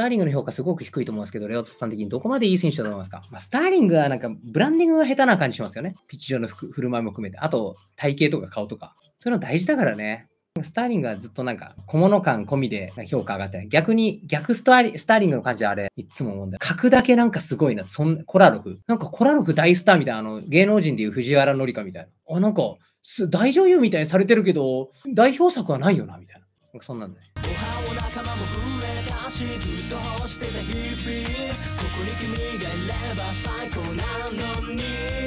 ターリングの評価すごく低いと思うんですけど、レオさん的にどこまでいい選手だと思いますか、まあ、スターリングはなんかブランディングが下手な感じしますよね。ピッチ上の振る舞いも含めて。あと、体型とか顔とか。そういうの大事だからね。スターリングはずっとなんか小物感込みで評価上がってない。逆に、逆スターリスターリングの感じはあれ、いつも思うんだよ。格だけなんかすごいな。そんコラロフ。なんかコラロフ大スターみたいな、あの、芸能人でいう藤原紀香みたいな。あ、なんか、大女優みたいにされてるけど、代表作はないよな、みたいな。なんかそんなんだね。ずっと欲してた日々ここに君がいれば最高なのに。